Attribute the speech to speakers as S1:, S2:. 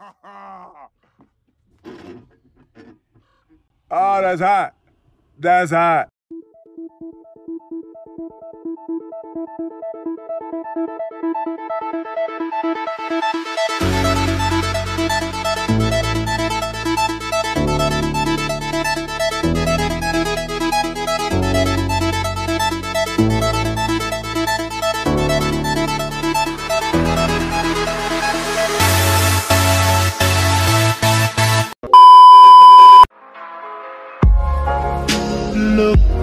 S1: oh, that's hot. That's hot.
S2: Say